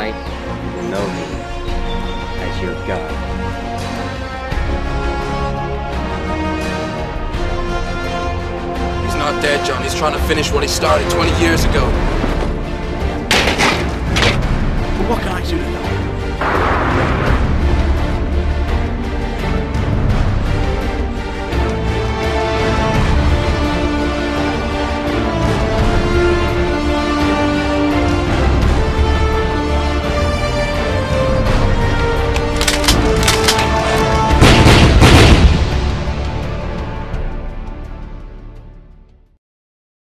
Tonight, you will know me as your God. He's not dead, John. He's trying to finish what he started 20 years ago.